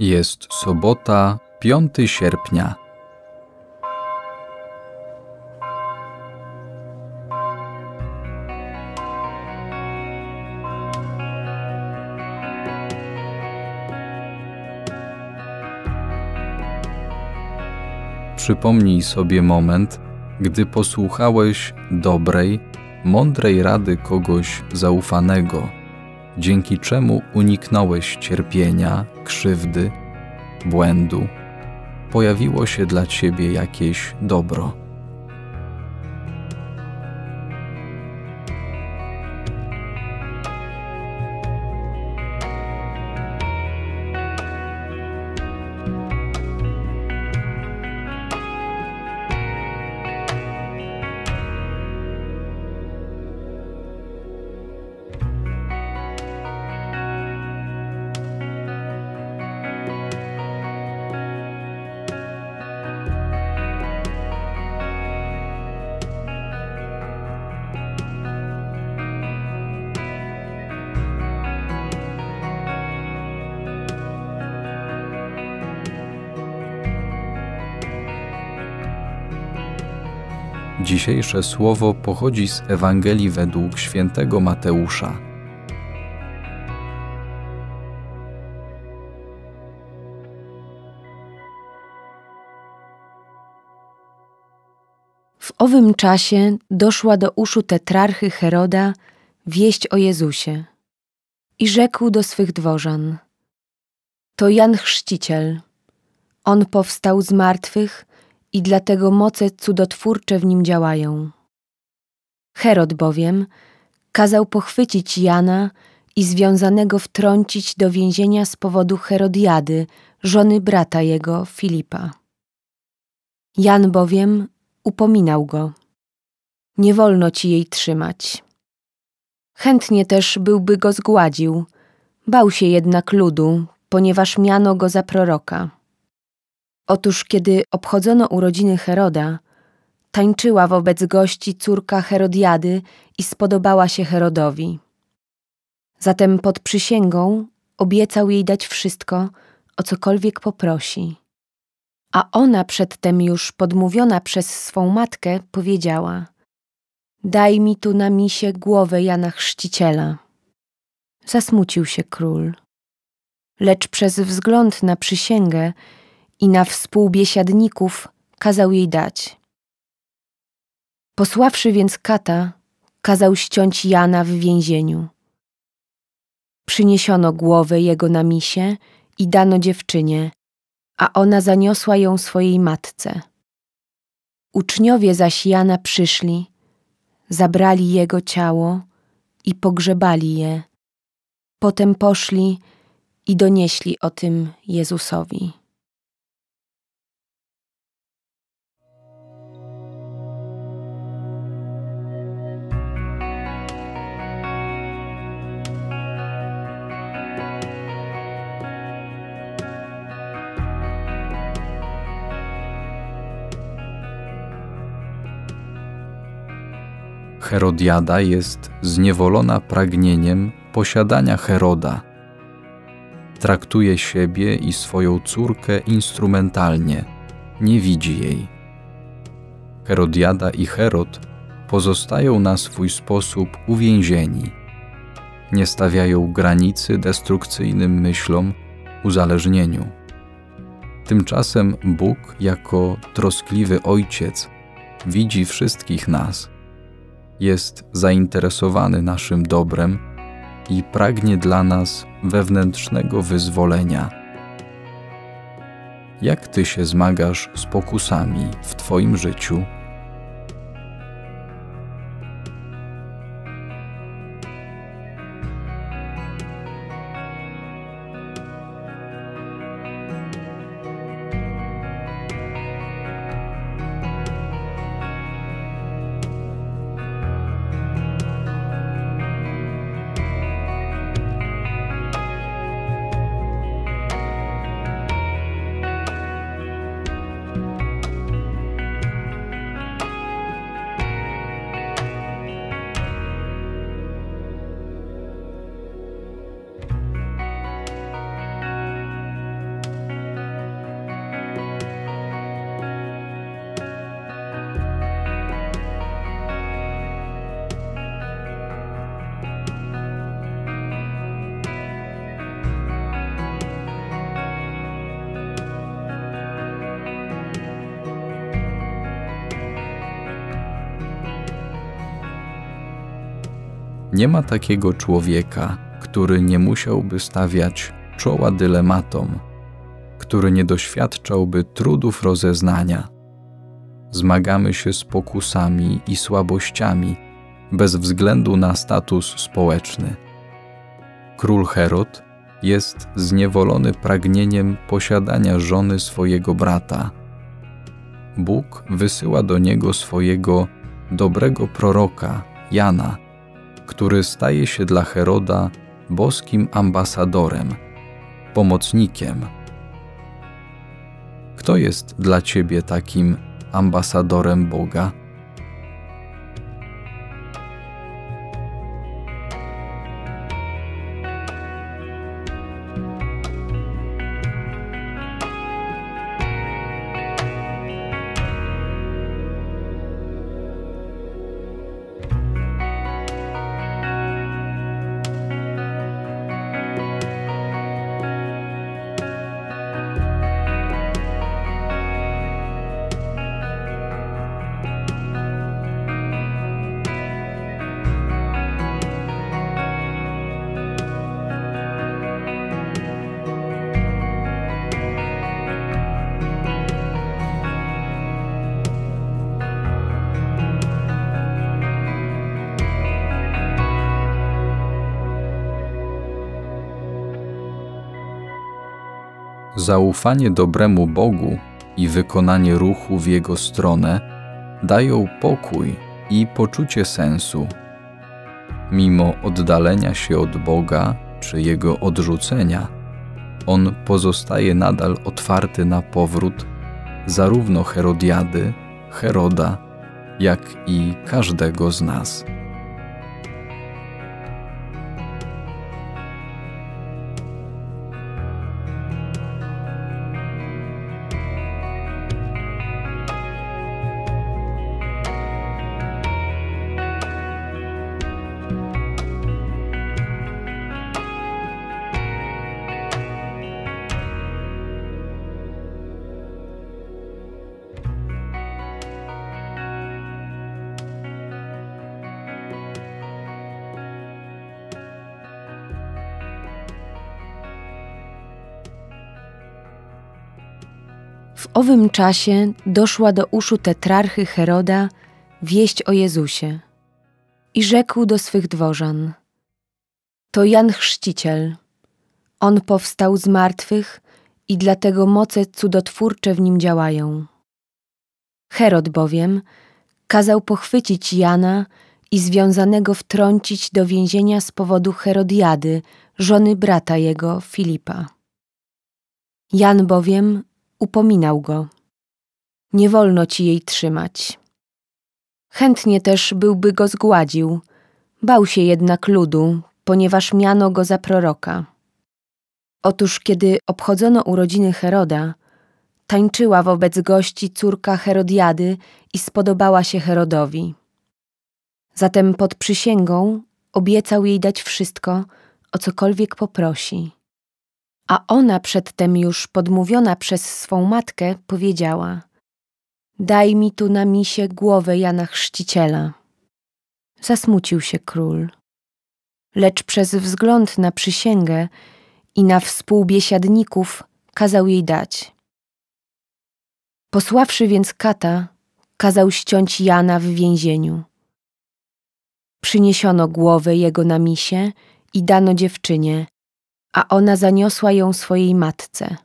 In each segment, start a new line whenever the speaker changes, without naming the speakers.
Jest sobota, 5 sierpnia. Przypomnij sobie moment, gdy posłuchałeś dobrej, mądrej rady kogoś zaufanego, dzięki czemu uniknąłeś cierpienia, krzywdy, błędu, pojawiło się dla ciebie jakieś dobro. Dzisiejsze słowo pochodzi z Ewangelii według świętego Mateusza.
W owym czasie doszła do uszu tetrarchy Heroda wieść o Jezusie i rzekł do swych dworzan: To Jan Chrzciciel. On powstał z martwych i dlatego moce cudotwórcze w nim działają. Herod bowiem kazał pochwycić Jana i związanego wtrącić do więzienia z powodu Herodiady, żony brata jego Filipa. Jan bowiem upominał go. Nie wolno ci jej trzymać. Chętnie też byłby go zgładził, bał się jednak ludu, ponieważ miano go za proroka. Otóż, kiedy obchodzono urodziny Heroda, tańczyła wobec gości córka Herodiady i spodobała się Herodowi. Zatem pod przysięgą obiecał jej dać wszystko, o cokolwiek poprosi. A ona przedtem już podmówiona przez swą matkę powiedziała Daj mi tu na misie głowę Jana Chrzciciela. Zasmucił się król. Lecz przez wzgląd na przysięgę i na współbiesiadników kazał jej dać. Posławszy więc kata, kazał ściąć Jana w więzieniu. Przyniesiono głowę jego na misie i dano dziewczynie, a ona zaniosła ją swojej matce. Uczniowie zaś Jana przyszli, zabrali jego ciało i pogrzebali je. Potem poszli i donieśli o tym Jezusowi.
Herodiada jest zniewolona pragnieniem posiadania Heroda. Traktuje siebie i swoją córkę instrumentalnie, nie widzi jej. Herodiada i Herod pozostają na swój sposób uwięzieni. Nie stawiają granicy destrukcyjnym myślom, uzależnieniu. Tymczasem Bóg, jako troskliwy ojciec, widzi wszystkich nas jest zainteresowany naszym dobrem i pragnie dla nas wewnętrznego wyzwolenia. Jak Ty się zmagasz z pokusami w Twoim życiu? Nie ma takiego człowieka, który nie musiałby stawiać czoła dylematom, który nie doświadczałby trudów rozeznania. Zmagamy się z pokusami i słabościami bez względu na status społeczny. Król Herod jest zniewolony pragnieniem posiadania żony swojego brata. Bóg wysyła do niego swojego dobrego proroka, Jana, który staje się dla Heroda boskim ambasadorem, pomocnikiem. Kto jest dla ciebie takim ambasadorem Boga? Zaufanie dobremu Bogu i wykonanie ruchu w Jego stronę dają pokój i poczucie sensu. Mimo oddalenia się od Boga czy Jego odrzucenia, On pozostaje nadal otwarty na powrót zarówno Herodiady, Heroda, jak i każdego z nas.
Owym czasie doszła do uszu tetrarchy Heroda wieść o Jezusie i rzekł do swych dworzan: To Jan Chrzciciel. On powstał z martwych i dlatego moce cudotwórcze w nim działają. Herod bowiem kazał pochwycić Jana i związanego wtrącić do więzienia z powodu Herodiady, żony brata jego Filipa. Jan bowiem upominał go. Nie wolno ci jej trzymać. Chętnie też byłby go zgładził, bał się jednak ludu, ponieważ miano go za proroka. Otóż, kiedy obchodzono urodziny Heroda, tańczyła wobec gości córka Herodiady i spodobała się Herodowi. Zatem pod przysięgą obiecał jej dać wszystko, o cokolwiek poprosi. A ona przedtem już podmówiona przez swą matkę powiedziała Daj mi tu na misie głowę Jana Chrzciciela. Zasmucił się król. Lecz przez wzgląd na przysięgę i na współbiesiadników kazał jej dać. Posławszy więc kata, kazał ściąć Jana w więzieniu. Przyniesiono głowę jego na misie i dano dziewczynie, a ona zaniosła ją swojej matce.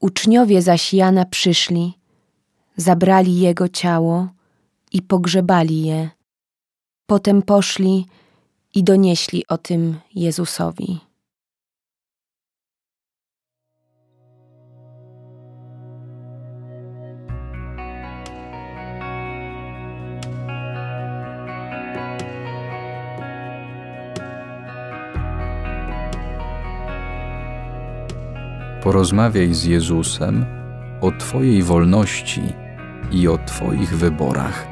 Uczniowie zaś Jana przyszli, zabrali jego ciało i pogrzebali je. Potem poszli i donieśli o tym Jezusowi.
Porozmawiaj z Jezusem o Twojej wolności i o Twoich wyborach.